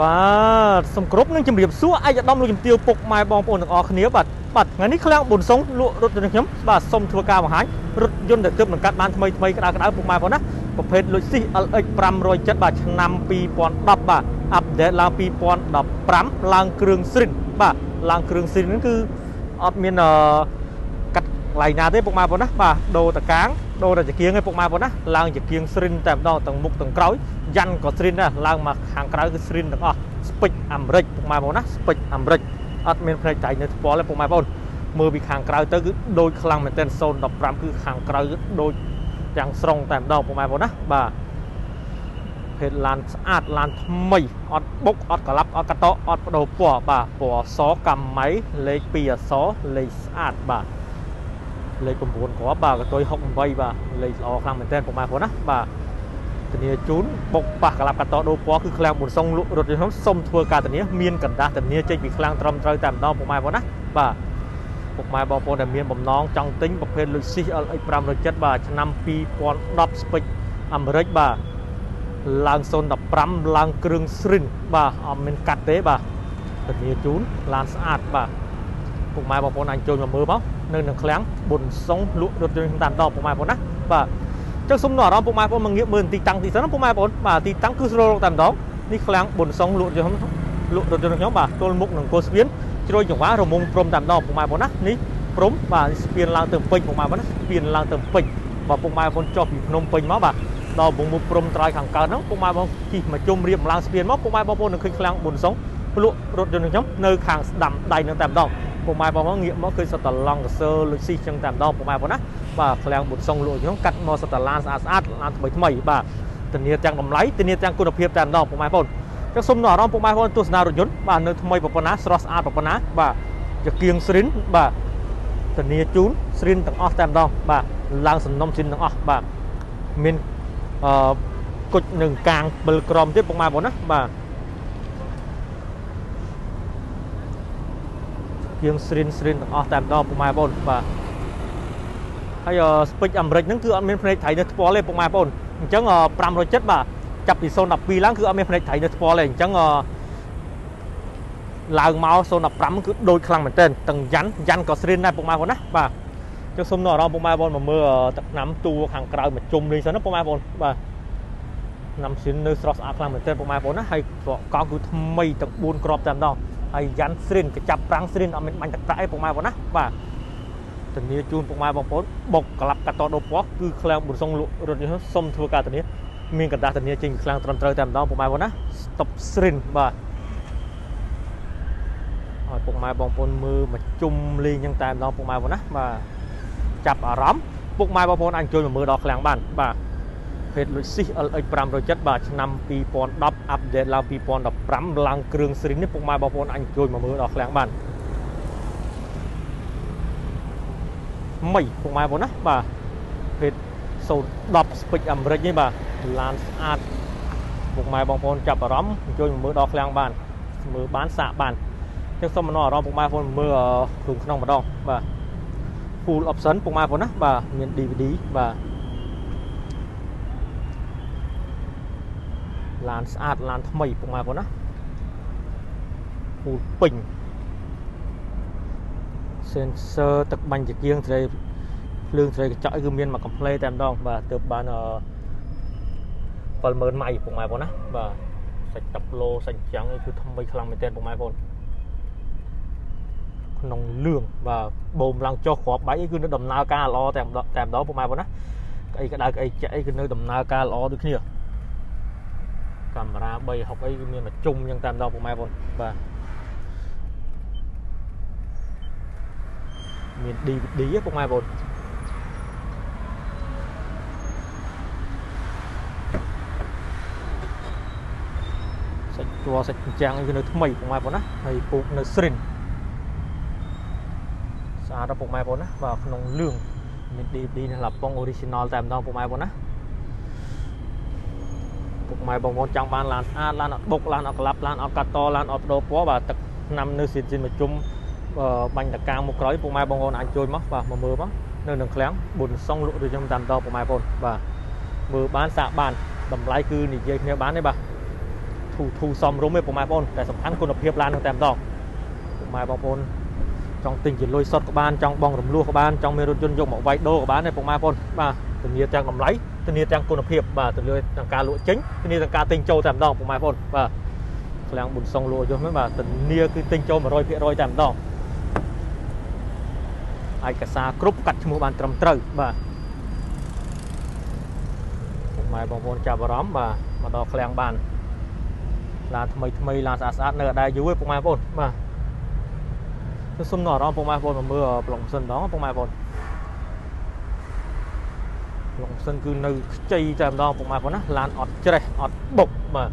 បាទសូមគោរពនឹងជម្រាបសួរអាយដាមលោកជំទាវពុកម៉ែបងប្អូនទាំងអស់គ្នាបាទបាទថ្ងៃនេះឃ្លាំងប៊ុនសុងលក់រថយន្តខ្ញុំបាទសូមធ្វើការបង្ហាញរថយន្តដែលទើបនឹងកាត់បានថ្មីថ្មីក្តៅក្តៅពុកម៉ែបងប្អូនណាប្រភេទ Lexus LX 507បាទឆ្នាំ2010បាទអាប់ដេតឡើង2015ឡើងគ្រឿងស្រិនបាទឡើងគ្រឿងស្រិនហ្នឹងគឺអត់មានអឺ កាត់កន្លែងណាទេពុកម៉ែបងប្អូនណាបាទដូរតកាងដូរតែចង្គៀងឯងពុកម៉ែបងប្អូនណាឡើងចង្គៀងស្រិនតែម្ដងទាំងមុខទាំងក្រោយយ៉ាន់ក៏ស្រិនដែរឡើងមកខាងក្រៅគឺស្រិនទាំងអស់ស្ពេចអាមេរិកពុកម៉ែបងប្អូនណាស្ពេចអាមេរិកអត់មានផ្នែកដៃនៅស្ពាល់ទេពុកម៉ែបងប្អូនមើលពីខាងក្រៅទៅគឺដូចខ្លាំងមែនទែន015គឺខាងក្រៅគឺដូចទាំងស្រុងតែម្ដងពុកម៉ែបងប្អូនណាបាទភេទឡានស្អាតឡានថ្មីអត់បុកអត់ក្លាប់អត់កតអត់បដូរពណ៌បាទពណ៌សកម្មម៉ៃលេខ2អក្សរលេខស្អាតបាទ លេខ9គ្រាប់បាទកតុយ68បាទលេខល្អខ្លាំងមែនទែនពុកម៉ែបងប្អូនណាបាទធានាជូនបុកប៉ះក្លាប់កតដូរពណ៌គឺឃ្លាំងមុនសុងលក់រថយន្តខ្ញុំសុំធ្វើការធានាមានកណ្ដាស់ធានាចេញពីឃ្លាំងត្រឹមត្រូវតែម្ដងពុកម៉ែបងប្អូនណាបាទពុកម៉ែបងប្អូនដែលមានបំណងចង់ទិញប្រភេទ Lexus LX 507បាទឆ្នាំ2010 Spec អាមេរិកបាទឡើង015ឡើងគ្រឿងស្រិនបាទអត់មានកាត់ទេបាទធានាជូនឡានស្អាតបាទពុកម៉ែបងប្អូនអាចចូលមកមើលមក នៅនឹងឃ្លាំងប៊ុនសុងលក់រថយន្តតាមដងពុកម៉ែបងប្អូនណាបាទចឹងសូមនាំអារម្មណ៍ពុកម៉ែបងប្អូនមកងាកមើលទីតាំងទីសិនពុកម៉ែបងប្អូនបាទទីតាំងគឺស្រួលតែម្ដងនេះឃ្លាំងប៊ុនសុងលក់រថយន្តលក់រថយន្តខ្ញុំបាទទល់មុខនឹងគោស្ពានជ្រោយចង្វារមុងព្រំតែម្ដងពុកម៉ែបងប្អូនណានេះព្រំបាទស្ពានឡើងទៅពេញពុកម៉ែបងប្អូនណាស្ពានឡើងទៅពេញបាទពុកម៉ែបងប្អូនចុះពីភ្នំពេញមកបាទដល់ vùng មុខព្រំត្រើយខាងកើតហ្នឹងពុកម៉ែបងជិះមកជុំរៀបម្លងស្ពានមកពុកម៉ែបងប្អូននឹងឃើញឃ្លាំងប៊ុនសុងលក់រថយន្តខ្ញុំនៅខាងស្ដាំដៃនឹងតែម្ដង ពុកម៉ែបងប្អូនងាកមកឃើញសតឡង់កសើលុយស៊ីចឹងតែម្ដងពុកម៉ែបងណាបាទឃ្លាំងប៊ុនសុងលក់ខ្ញុំកាត់មកសតឡានស្អាតស្អាតឡានថ្មីថ្មីបាទធានាទាំងតម្លៃធានាទាំងគុណភាពតែម្ដងពុកម៉ែបងប្អូនចឹងសូមនាំអារម្មណ៍ពុកម៉ែបងប្អូនទស្សនារថយន្តបាទនៅថ្មីប៉ុណ្ណាស្រស់ស្អាតប៉ុណ្ណាបាទជាគៀងស្រិនបាទធានាជូនស្រិនទាំងអស់តែម្ដងបាទឡើងសំណុំស្រិនទាំងអស់បាទមានអឺគុជនឹងកាងបិលក្រមទៀតពុកម៉ែបងណាបាទ ជាងស្រិនស្រិនទាំងអស់តែម្ដងពុកម៉ែបងបាទហើយស្ពេចអាមេរិកហ្នឹងគឺអត់មានផ្នែកថៃនៅថ្ពាល់ទេពុកម៉ែបងអញ្ចឹង507បាទចាប់ពី012ឡើងគឺអត់មានផ្នែកថៃនៅថ្ពាល់ទេអញ្ចឹងឡើងមក015គឺដូចខ្លាំងមែនទែនទាំងយ៉ាន់យ៉ាន់ក៏ស្រិនដែរពុកម៉ែបងណាបាទចុះសុំនៅអារម្មណ៍ពុកម៉ែបងមកមើលទឹកឆ្នាំតួខាងក្រៅមកជុំលេងសិនណាពុកម៉ែបងបាទឆ្នាំស៊ីននៅស្រស់ស្អាតខ្លាំងមែនទែនពុកម៉ែបងណាហើយកង់គឺថ្មីទាំង4គ្រាប់តែម្ដង ហើយយ៉ាន់ស្រិនកចាប់ប្រាំងស្រិនអត់មានបាញ់ទឹកប្រាក់អីពុកម៉ែបងណាបាទធានាជូនពុកម៉ែបងប្អូនបុកក្លាប់កាត់តដោពោះគឺឃ្លាំងបុនសុងលក់រថយន្តសុំធ្វើការធានាមានកណ្ដាស់ធានាចេញឃ្លាំងត្រឹមត្រូវតែម្ដងពុកម៉ែបងណាស្តុបស្រិនបាទឲ្យពុកម៉ែបងប្អូនមើលមកជុំលេងចឹងតែម្ដងពុកម៉ែបងណាបាទចាប់អារម្មណ៍ពុកម៉ែបងប្អូនអាចចូលមកមើលដល់ឃ្លាំងបានបាទ ភេទ Lexus LX 507បាទឆ្នាំ2010អាប់ដេតឡើង2015ឡើងគ្រឿងស្រីនេះពុកម៉ែបងប្អូនអាចជួយមកមើលដល់ឃ្លាំងបានមីពុកម៉ែបងប្អូនណាបាទភេទ010 Spec អាមេរិកនេះបាទឡានស្អាតពុកម៉ែបងប្អូនចាប់អារម្មណ៍ជួយមកមើលដល់ឃ្លាំងបានមើលបានសាកបានអញ្ចឹងសូមមកអារម្មណ៍ពុកម៉ែបងប្អូនមើលគ្រឿងក្នុងម្ដងបាទ full option ពុកម៉ែបងប្អូនណាបាទមាន DVD បាទ ឡានស្អាតឡានថ្មីពុកម៉ែបងប្អូនណាពូលពេញ sensor ទឹកបាញ់ជាគៀងត្រីភ្លើងត្រីកញ្ចក់គឺមានមួយកំ pl តែម្ដងបាទទើបបានអឺ70000ម៉ៃពុកម៉ែបងប្អូនណាបាទសាច់10គីឡូសាច់ចាំងគឺថ្មីខ្លាំងមែនទែនពុកម៉ែបងប្អូនក្នុងលឿងបាទបូមឡើងចុះគ្រាប់បែកគឺនៅដំណើរការល្អតែម្ដងតែម្ដងពុកម៉ែបងប្អូនណាក្អីក្តៅក្អីចាក់អីគឺនៅដំណើរការល្អដូចគ្នា កាមេរ៉ា360អីគឺមានមកជុំយ៉ាងតាមដល់ពុកម៉ែបងបាទមាន DVD ពុកម៉ែបងសាច់ជ័រសាច់ចាំងគឺនៅថ្មីពុកម៉ែបងណាហើយពូកនៅស្រិនស្អាតដល់ពុកម៉ែបងណាបាទក្នុងលឿងមាន DVD នេះឡាប៉ុង original តែម្ដងពុកម៉ែបងណា ពុកម៉ែបងប្អូនចង់បានឡានស្អាតឡានអត់បុកឡានអត់ក្លាប់ឡានអត់កាត់តឡានអត់បដូរពណ៌បាទទឹកឆ្នាំនៅស៊ីនស៊ីនមកជុំបាញ់តកាងមកក្រោយពុកម៉ែបងប្អូនអាចជួយមកបាទមកមើលមកនៅនឹងឃ្លាំងប៊ុនសុងលក់ដូចខ្ញុំតាមតពុកម៉ែបងប្អូនបាទមើលបានសាកបានតម្លៃគឺនិយាយគ្នាបានទេបាទធធូធូសមរម្យទេពុកម៉ែបងប្អូនតែសំខាន់គុណភាពឡាននឹងតែម្ដងពុកម៉ែបងប្អូនចង់ទិញជាលុយសុទ្ធក៏បានចង់បងរំលោះក៏បានចង់មានរថយន្តយកមកវាយដូរក៏បានដែរពុកម៉ែបងប្អូនបាទធានាទាំងតម្លៃ ធានាទាំងគុណភាពបាទធានាទាំងការលក់ចេញធានាទាំងការទិញចូលតែម្ដងពុកម៉ែបងប្អូនបាទឃ្លាំងប៊ុនសុងលក់យកហ្នឹងបាទធានាគឺទិញចូល100%តែម្ដងឯកសារគ្រប់កាត់ឈ្មោះបានត្រឹមត្រូវបាទពុកម៉ែបងប្អូនចាប់អារម្មណ៍បាទមកដល់ឃ្លាំងបានឡានថ្មីថ្មីឡានស្អាតស្អាតនៅអត់ដែរយូរទេពុកម៉ែបងប្អូនបាទខ្ញុំសុំនៅអារម្មណ៍ពុកម៉ែបងប្អូនមកមើលប្លុកម៉ាស៊ីនដងពុកម៉ែបងប្អូនប្លុកម៉ាស៊ីនគឺនៅខ្ចីតែម្ដងពុកម៉ែបងប្អូនណាឡានអត់ច្រេះអត់បុកបាទ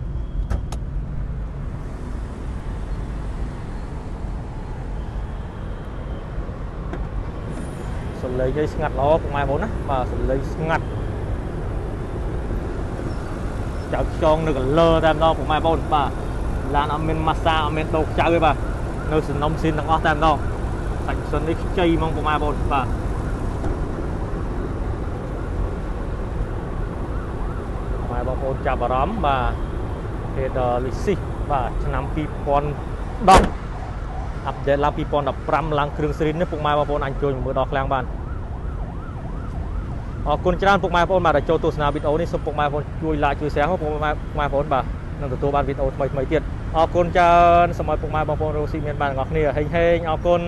សំឡេងនេះស្ងាត់ល្អពុកម៉ែបងប្អូនណាបាទសំឡេងស្ងាត់ចៅខ្យងនៅកលើតែម្ដងពុកម៉ែបងប្អូនបាទឡានអត់មានម៉ាស្សាអត់មានដោកចៅទេបាទនៅសំណុំស៊ីនទាំងអស់តែម្ដងសាច់សិននេះខ្ចីហ្មងពុកម៉ែបងប្អូនបាទម៉ែ បងប្អូនចាប់អារម្មណ៍បាទហេដលីស៊ីបាទឆ្នាំ2010អាប់ដេតឡើង2015ឡើងគ្រឿងសេរីនេះពុកម៉ែបងប្អូនអាចចូលមើលដល់ឃ្លាំងបានអរគុណច្រើនពុកម៉ែបងប្អូនបាទដែលចូលទស្សនាវីដេអូនេះសូមពុកម៉ែបងប្អូនជួយ like ជួយ share ពុកម៉ែបងប្អូនបាទនឹងទទួលបានវីដេអូថ្មីថ្មីទៀតអរគុណច្រើនសូមឲ្យពុកម៉ែបងប្អូនរស់ស៊ីមានបានទាំងអស់គ្នាហេងហេងអរគុណ